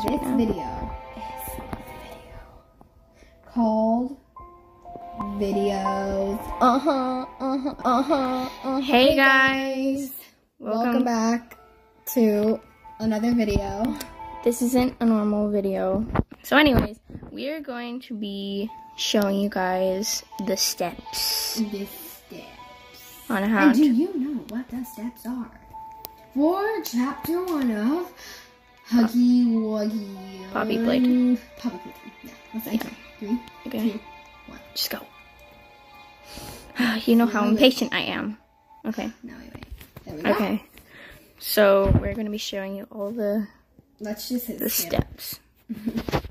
guys right This now. video is video called videos. Uh huh. Uh huh. Uh huh. Uh-huh. Hey guys, Welcome. welcome. back to another video. This isn't a normal video. So, anyways, we are going to be showing you guys the steps The steps. on how And do you know what the steps are for chapter one of Huggy Wuggy Poppy Playtime. Poppy Playtime. Yeah. Let's say three. Okay, two, one. just go. you know how impatient I am. Okay, we wait. There we go. okay. So we're gonna be showing you all the Let's just hit the skip. steps.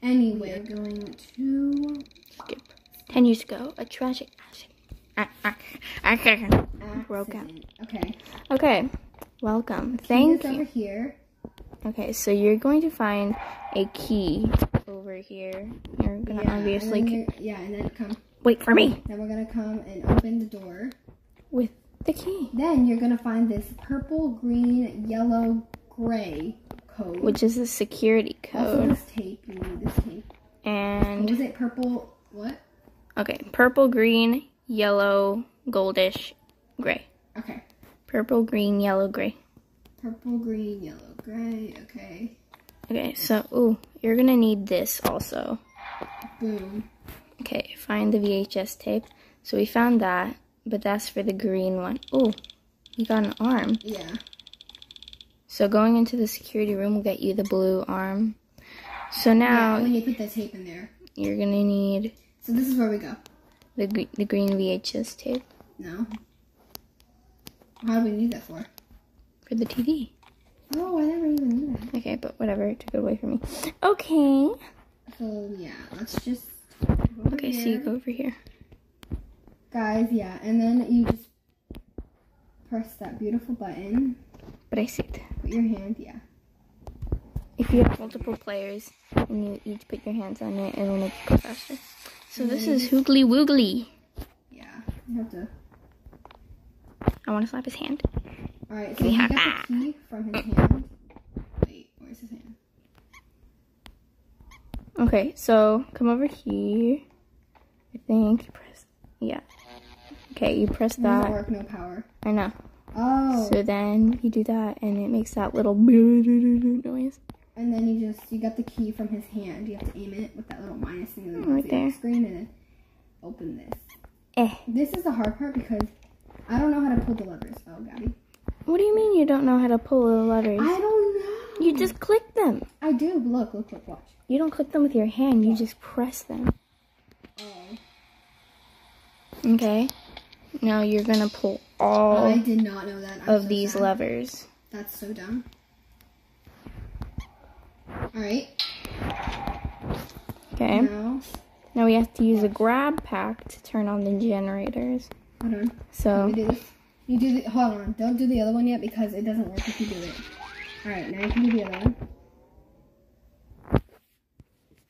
Anyway, we're going to Skip. Ten years ago, a tragic accident. accident broke out. Okay. Okay, welcome. Thank is over you. here. Okay, so you're going to find a key over here. You're gonna Yeah, obviously and yeah, and then come. wait for me Then we're gonna come and open the door. with the key, Then you're gonna find this purple, green, yellow, gray code. which is the security code. also this tape. You need this tape. What And was it? Purple. What? okay, purple, green, yellow, goldish, gray. Okay. Purple, green, yellow, gray. Purple, green, yellow, gray. Okay. Okay, so ooh, you're gonna need this also. Boom. Okay, find the VHS tape. So we found that, but that's for the green one. Ooh, you got an arm. Yeah. So going into the security room will get you the blue arm. So now... Yeah. When you put the tape in there. you're gonna need So this is where we go. the the green VHS tape No. How do we need that for? for the TV. Oh, I never even knew that. Okay, but whatever, it took it away from me. Okay. So yeah, let's just. Okay, so you go over here. Guys, yeah, and then you just press that beautiful button. But I see it. Put your hand, yeah. If you have multiple players and you each put your hands on it, it'll make it go faster. So this is Hoogly Woogly. Yeah. You have to. I want to slap his hand. All right. So We you have get that. the key from his hand. Wait, where's his hand? Okay, so come over here. I think you press. Yeah. Okay, you press that. work. No power. I know. Oh. So then you do that, and it makes that little noise. and then you just you got the key from his hand. You have to aim it with that little minus thing that Right goes the there. screen and then open this. Eh. This is the hard part because I don't know how to pull the levers. Oh, Gabby. What do you mean you don't know how to pull the letters? I don't know. You just click them. I do. Look, look, look, watch. You don't click them with your hand, you just press them. Oh. Okay? Now you're gonna pull all I did not know that. I'm of so these sad. levers. That's so dumb. Alright, Okay? now, Now we have to use a grab pack to turn on the generators. Hold on. So, do. You do the, hold on. Don't do the other one yet because it doesn't work if you do it. Alright, now you can do the other one.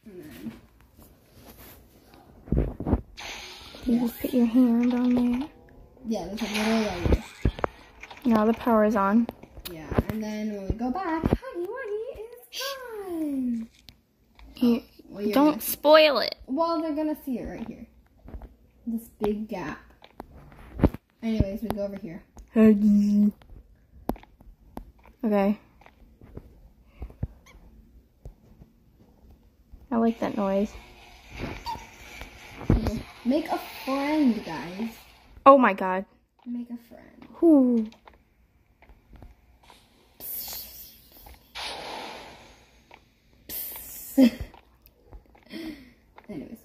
And then, you just put your hand on there. yeah, there's a little lighter. Now the power is on. Yeah, and then when we go back, Huggy Wuggy is gone. You, oh, Well, don't spoil it. well, they're gonna see it right here. This big gap. Anyways, we go over here. Okay. I like that noise. Make a friend, guys. Oh my god. Make a friend. Ooh. Anyways.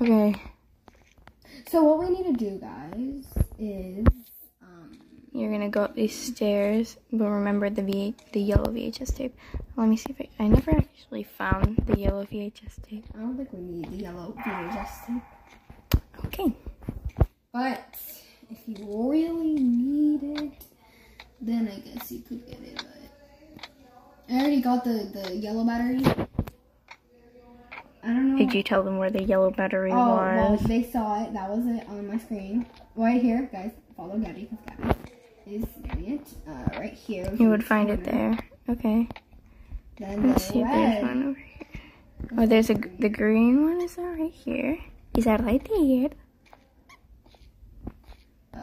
Okay. So what we need to do, guys, is um You're gonna go up these stairs, but remember the V the yellow VHS tape. Let me see if I I never actually found the yellow VHS tape. I don't think we need the yellow VHS tape. Okay. But if you really need it, then I guess you could get it. But I already got the the yellow battery. I don't know. Did you tell them where the yellow battery Oh, well, they saw it. That was it on my screen. Right here, guys. Follow Gabby because Gabby is it uh, right here. You would find it there. Okay. Then Let's the see if there's one over here. Oh, there's a the green one. Is that right here? Is that right there?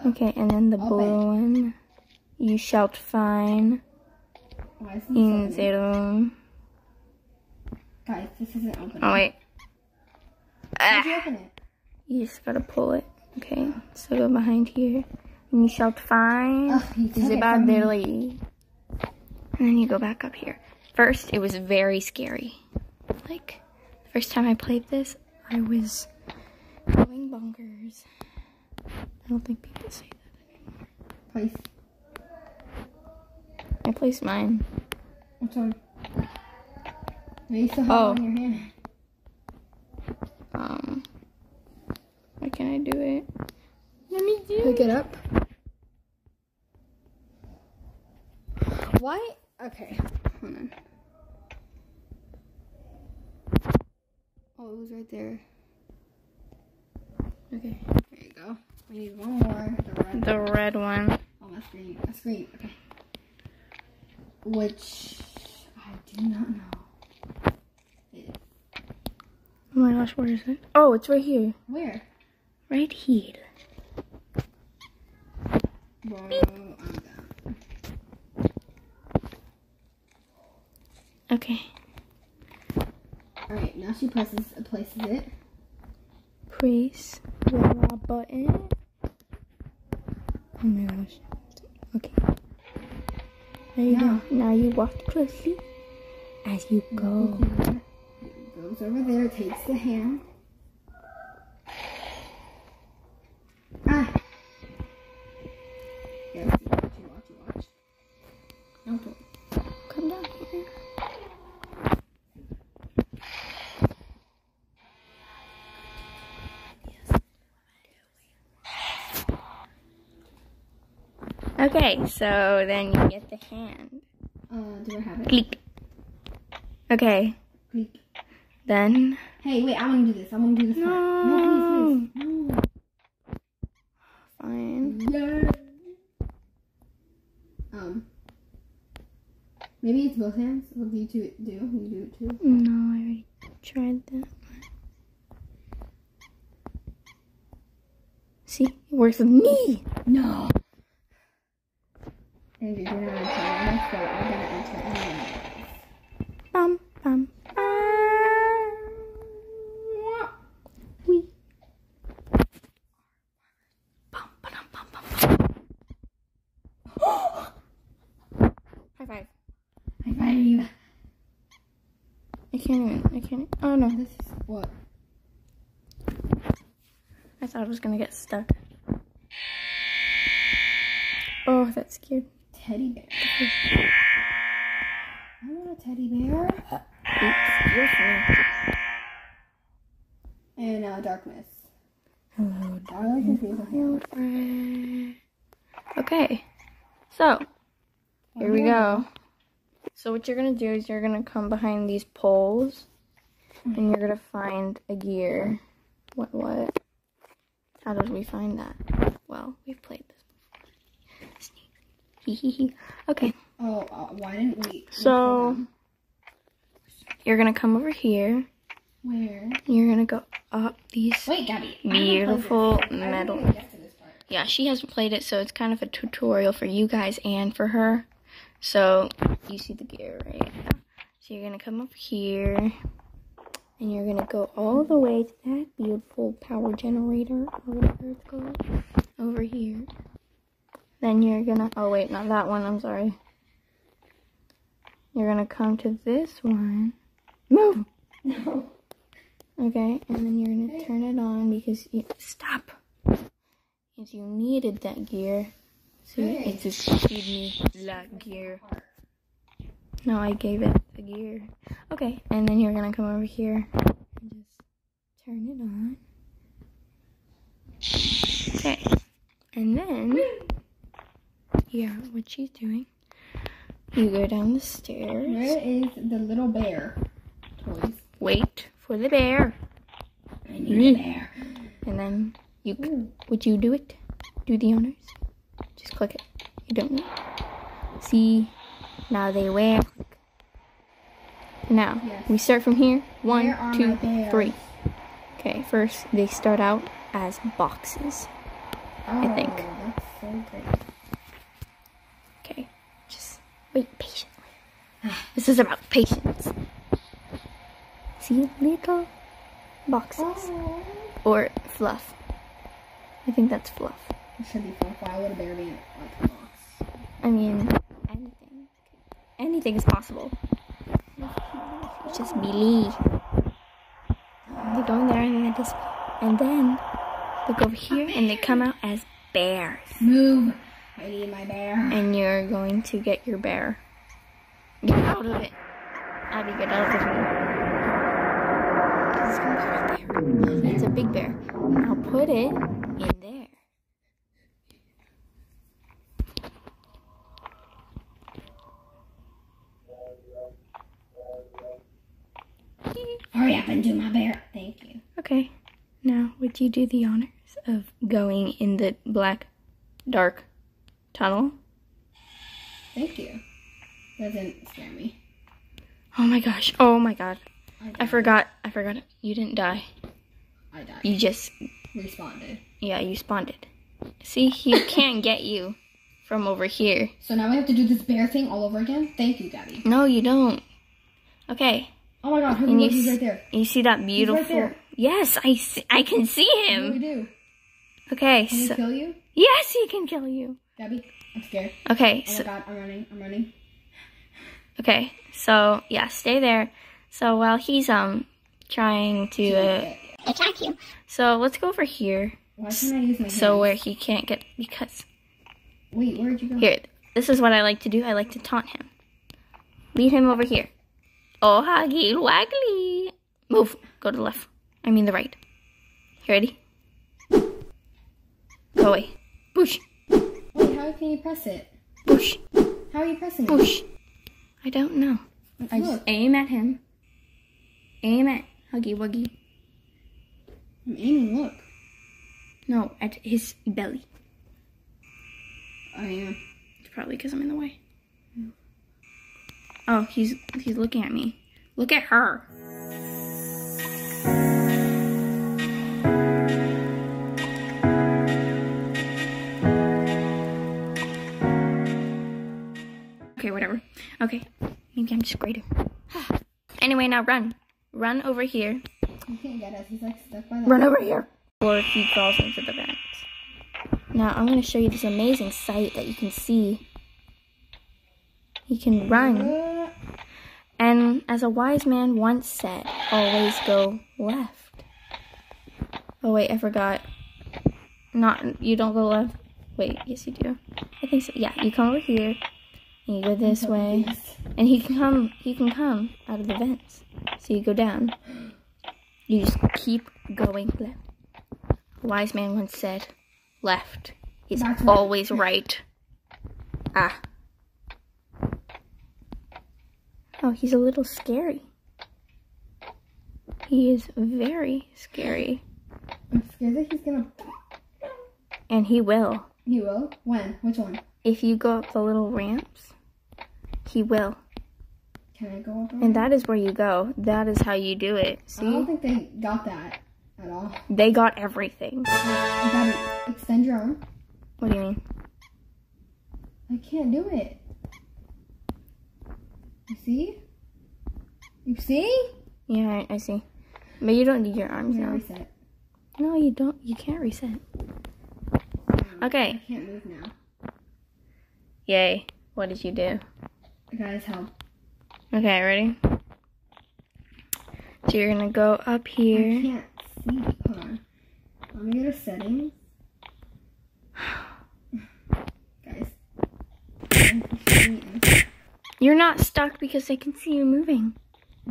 Okay, and then the Open. blue one. You shalt find in room. Guys, this isn't open. Oh wait. You Ah, open it? you just gotta pull it. Okay, so go behind here, and you shalt find Ugh, you took it the from me. Lily. And then you go back up here. First, it was very scary. Like, the first time I played this, I was going bonkers. I don't think people say that. Place. I placed mine. Which one? No, you still have Oh. on your hand. Um, why can't I do it? Let me do Pick it up. Why? Okay. Hold on. Oh, it was right there. Okay. There you go. We need one more. The red. The red one. Oh, my screen. A screen. Okay. Which I do not know. Is. Oh my gosh, where is it? Oh, it's right here. Where? Right here. Whoa, Okay. Alright, now she presses places it. Press the raw button. Oh my gosh. Okay. There you Now. go. Now you walk closely as you go. Goes over there, takes the hand. Ah! Yes, watch, you watch, watch. No, don't. Come down here. Okay, so then you get the hand. Uh, do I have it? Click. Okay, Click. Then. Hey, wait! I want to do this. I want to do this. No. no, Fine. Yeah. Um. Maybe it's both hands. What do you two do? You do it too. No, I already tried that. See, it works with me. No. Andrew, you're not a 10. I'm gonna 10. Was gonna get stuck. Oh, that scared. Teddy bear. I want a teddy bear. Oops. And uh, darkness. Hello, I like to see the Alfred. Okay, so here we go. So what you're gonna do is you're gonna come behind these poles, and you're gonna find a gear. What? What? How did we find that? Well, we've played this before. Okay, Oh, uh, why didn't we? so you're gonna come over here. Where? You're gonna go up these. Wait, Gabby. I haven't played Beautiful this. I didn't metal. even get to this part. Yeah, she hasn't played it, so it's kind of a tutorial for you guys and for her. So you see the gear, right? So you're gonna come up here, and you're gonna go all the way to that beautiful power generator or whatever it's called over here. Then you're gonna. Oh wait, not that one. I'm sorry. You're gonna come to this one. Move. No. Okay, and then you're gonna turn it on because you stop. Because you needed that gear. So Hey. it just gave me that gear. No, I gave it the gear. Okay, and then you're gonna come over here and just turn it on. Okay, and then yeah, what she's doing. You go down the stairs. Where is the little bear toys? Wait for the bear. I need a bear. And then you Ooh. Hmm. would you do it? Do the honors? Just click it. You don't need. See? Now they wear. Now, Yes. we start from here. One, two, three. Okay, first they start out as boxes. I oh, think. Oh, so. Okay, just wait patiently. This is about patience. See, little boxes. Oh. Or fluff. I think that's fluff. It should be fluff. Why would a bear be like a box? I mean, anything. Anything is possible. Just believe. They go in there and then they just, and then look over here and they come out as bears. Move. I need my bear. And you're going to get your bear. Get out of it. Abby, get out of it. It's right there. It's a big bear. I'll put it in there. Hurry up and do my bear. Thank you. Okay. Now, would you do the honors of going in the black, dark tunnel? Thank you. Doesn't scare me. Oh my gosh. Oh my god. I, I forgot. I forgot. You didn't die. I died. You just, Responded. yeah, you spawned. See, he can't get you from over here. So now we have to do this bear thing all over again? Thank you, Gabby. No, you don't. Okay. Oh my god, And Hoogie you Woogie's right there. You see that beautiful? there. Yes, I see, I can see What do we him. do? Okay. Can we So, kill you? yes, he can kill you. Gabby, I'm scared. Okay. Oh my So, god, I'm running. I'm running. okay. So yeah, stay there. So while he's um trying to uh, attack you, so let's go over here. Why can't I use my So hands? where he can't get because Wait, where'd you go? here. This is what I like to do. I like to taunt him. Lead him over here. Oh, Huggy Waggly. Move. Go to the left. I mean the right. You ready? Go away. Boosh. Wait, how can you press it? Boosh. How are you pressing it? Boosh. I don't know. I just aim at him. Aim at Huggy Wuggy. I'm aiming, look. No, at his belly. I am. It's probably because I'm in the way. Oh, he's he's looking at me. Look at her. Okay, whatever. Okay, maybe I'm just greater. anyway, now run. Run over here. You can't get us. He's like stuck by the. Run over here. Or if he crawls into the vents. Now I'm going to show you this amazing sight that you can see. He can run. And as a wise man once said, always go left. Oh wait, I forgot. Not you don't go left. Wait, yes you do. I think so. Yeah, you come over here and you go this way. And he can come he can come out of the vents. So you go down. You just keep going left. A wise man once said, left is always right. Ah. Oh, he's a little scary. He is very scary. I'm scared that he's gonna. And he will. He will? When? Which one? If you go up the little ramps, he will. Can I go up? And that is where you go. That is how you do it. See? I don't think they got that at all. They got everything. You gotta extend your arm. What do you mean? I can't do it. You see? You see? Yeah, I, I see. But you don't need your arms now. reset. No, you don't. You can't reset. Um, okay. I can't move now. Yay. What did you do? I got his help. Okay, ready? So you're gonna go up here. I can't see. Hold on. Let me go to settings. Guys. You're not stuck because I can see you moving.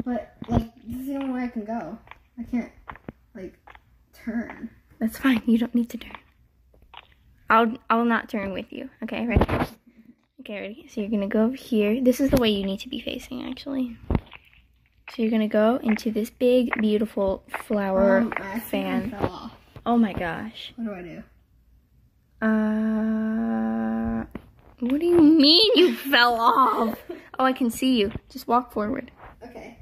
But, like, this is the only way I can go. I can't, like, turn. That's fine. You don't need to turn. I'll I'll not turn with you. Okay, ready? Okay, ready? So you're gonna go over here. This is the way you need to be facing actually. So you're gonna go into this big, beautiful flower Um, fan. Oh my gosh. What do I do? Uh What do you mean you fell off? Oh, I can see you. Just walk forward. Okay.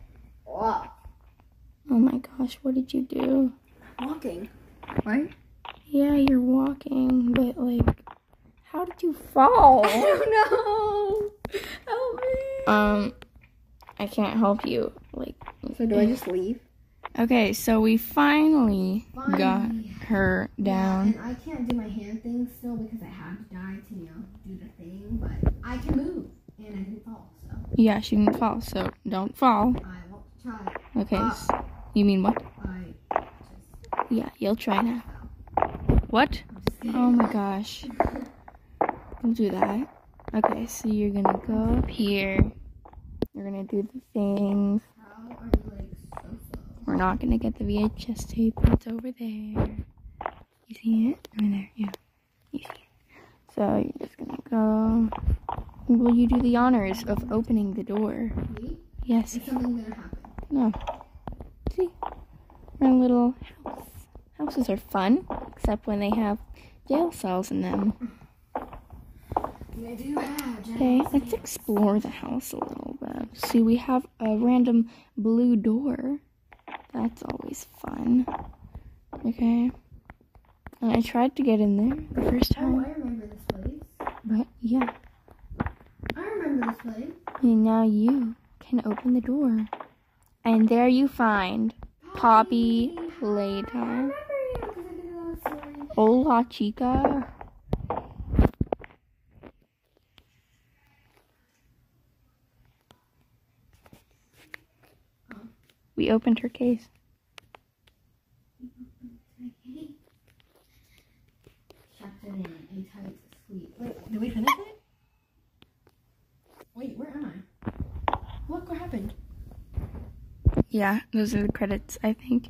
Wow. Oh my gosh, what did you do? Walking. Right? Yeah, you're walking, but like, how did you fall? I don't know. Help me. Um, I can't help you. Like, So do I just leave? okay, so we finally, got her down. And I can't do my hand thing still because I have to die to, you know, do the thing. But I can move. And I didn't fall, Yeah, she didn't fall, so don't fall. I won't try. Okay, you mean what? I Yeah, you'll try now. What? I'm just kidding. Oh my gosh. Don't do that. Okay, so you're gonna go up here. You're gonna do the things. How are you like so slow? We're not gonna get the VHS tape. It's over there. You see it? Over there, yeah. You see it. So you're just gonna go. Will you do the honors of opening the door? Me? Yes. Is something gonna happen? No. See? We're in a little house. Houses are fun, except when they have jail cells in them. They do have. Okay, let's explore the house a little bit. See, we have a random blue door. That's always fun. Okay. And I tried to get in there the first Oh, time, I remember this place. but yeah. I remember this place. And now you can open the door. And there you find Poppy Playtime. Hola, chica. We opened her case. Strapped it in and tied it to sleep. Wait, did we finish it? Wait, where am I? Look what happened. Yeah, those are the credits, I think.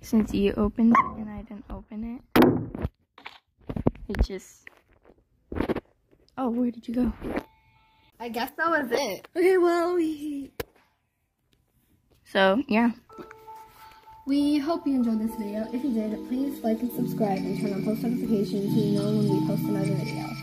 Since you opened it and I didn't open it. It just. Oh, where did you go? I guess that was it. Okay, well, we So, yeah. we hope you enjoyed this video. If you did, please like and subscribe and turn on post notifications so you know when we post another video.